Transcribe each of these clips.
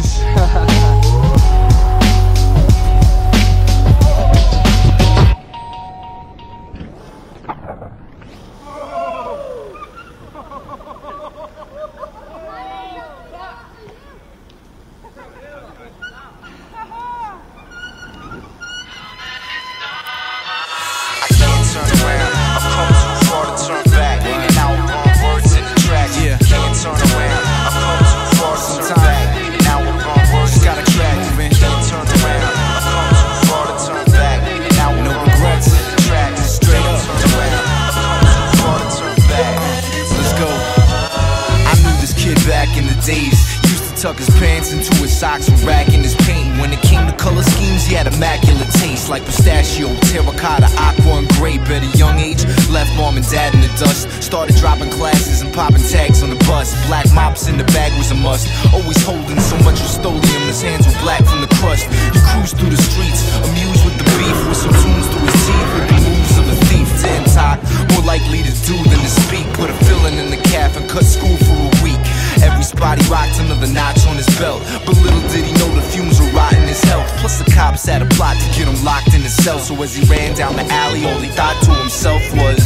I tags on the bus. Black mops in the bag was a must. Always holding so much Rust-Oleum, his hands were black from the crust. You cruised through the streets, amused with the beef, with some tunes through his teeth, with the moves of a thief. Didn't talk, more likely to do than to speak. Put a filling in the calf and cut school for a week. Every spot he rocked another notch on his belt. But little did he know the fumes were rotting his health. Plus the cops had a plot to get him locked in his cell. So as he ran down the alley, all he thought to himself was,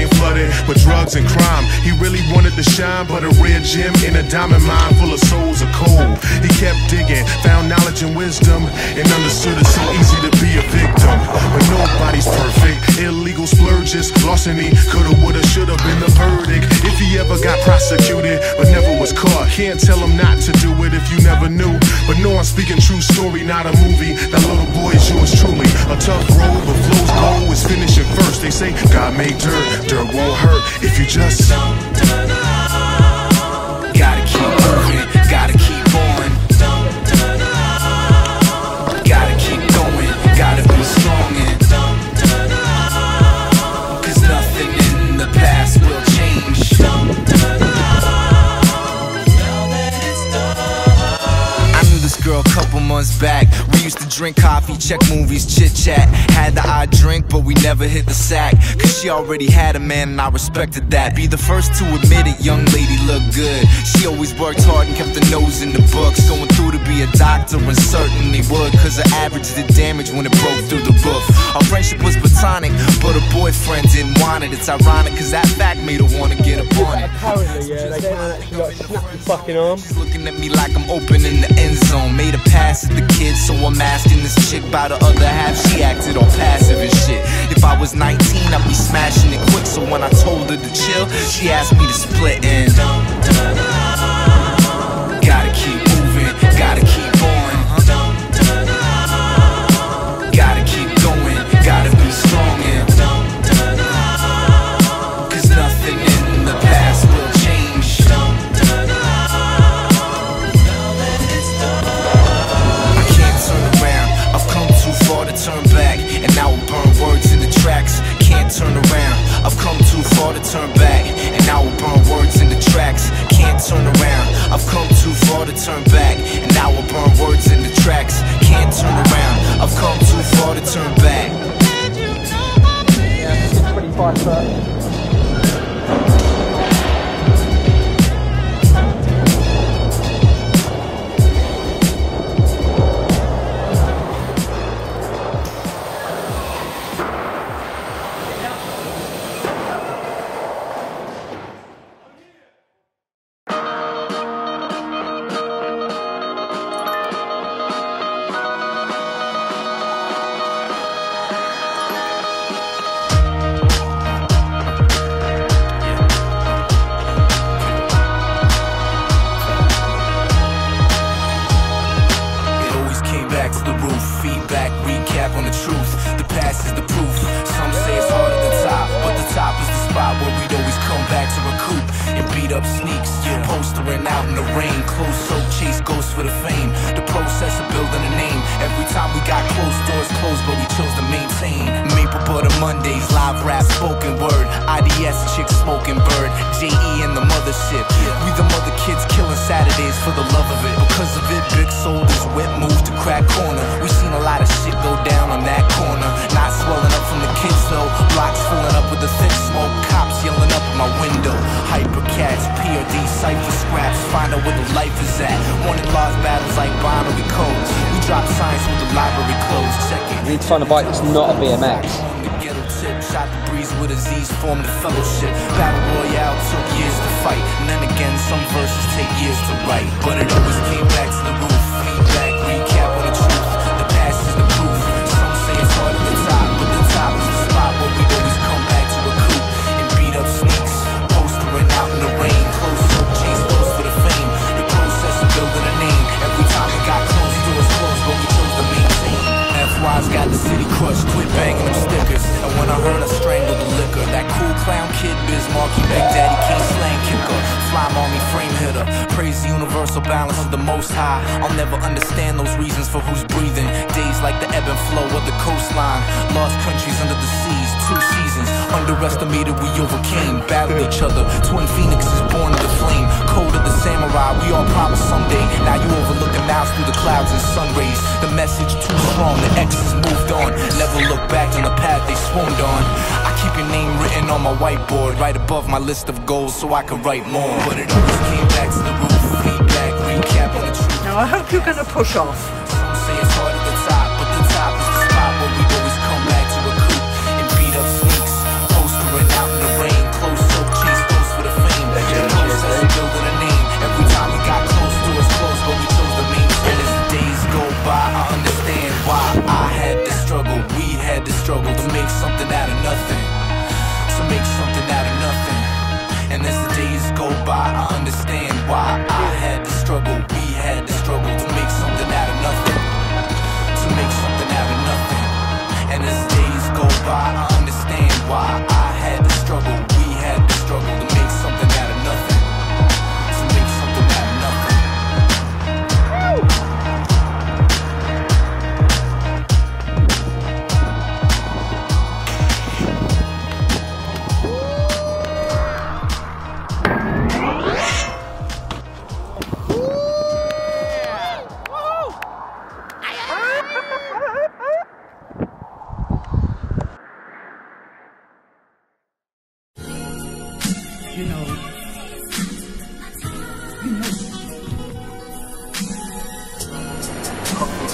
his flooded. But drugs and crime, he really wanted to shine. But a rare gem in a diamond mine full of souls of coal. He kept digging, found knowledge and wisdom, and understood it's so easy to be a victim. But nobody's perfect. Illegal splurges, larceny, coulda, woulda, shoulda been the verdict. If he ever got prosecuted, but never was caught, can't tell him not to do it if you never knew. But no, I'm speaking true story, not a movie. That little boy is yours truly. A tough road, but flow's goal is finishing God made dirt, dirt won't hurt if you just. Gotta keep moving, gotta keep on. Gotta keep going, gotta be strong and. Cause nothing in the past will change. I knew this girl a couple months back. We used to drink coffee, check movies, chit chat. Had the odd drink, but we never hit the sack. Cause she already had a man, and I respected that. Be the first to admit it, young lady looked good. She always worked hard and kept her nose in the books. Going through to be a doctor, and certainly would. Cause her average did damage when it broke through the roof. Our friendship was platonic, but her boyfriend didn't want it. It's ironic, cause that fact made her wanna get up on it. Apparently, yeah, they can't actually like snap your fucking arm. She's looking at me like I'm opening the end zone. Made a pass at the kid, so I'm asking this chick about the other half. She acted all passive and shit. If I was 19, I'd be smashing it quick. So when I told her to chill, she asked me to split and. Gotta keep moving, gotta keep Saturdays for the love of it. Because of it, big soldiers went move to crack corner. We seen a lot of shit go down on that corner. Not swelling up from the kids though. Blocks filling up with the thick smoke. Cops yelling up my window. Hypercats, PRD, cipher scraps. Find out where the life is at. Wanted lost battles like binary codes. We drop signs with the library closed. Check it. You need to find a bike that's not a BMX. Breeze with Aziz, formed a fellowship. Battle Royale took years to fight, and then again, some verses take years to write. But it always came back to the roof. Feedback, recap on the truth. The past is the proof. Some say it's hard at the top, but the top is the spot where we always come back to recoup and beat up sneaks. Postering out in the rain, close soap chase those for the fame. The process of building a name. Every time it got close, doors closed, but we chose to maintain. FY's got the city crushed, quit banging them stickers. And when I heard a strangled Praise the universal balance of the most high. I'll never understand those reasons for who's breathing. Days like the ebb and flow of the coastline. Lost countries under the seas, two seasons. Underestimated, we overcame, battled each other. Twin phoenixes born of the flame. Code of the samurai, we all promise someday. Now you overlook the mouse through the clouds and sun rays. The message too strong, the X's moved on. Never look back on the path they swooned on. On my whiteboard, right above my list of goals, so I can write more. But it always came back to the roof. Feedback, recap on the truth. Now I hope you're going to push off. Some say it's hard at the top, but the top is the spot where we always come back to recoup and beat up sneaks. Postering out in the rain, close soap chase those for the fame. The process of building a name. Every time we got close, doors closed, but we chose to maintain. As the days go by, I understand why I had to struggle. We had to struggle to make something out of nothing.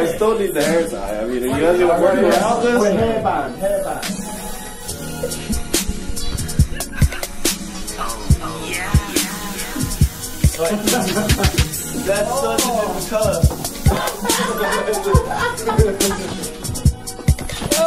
What we doing in this? Still need the hair tie. I mean, you guys gonna work around this? hairband, hairband. That's such a different color. So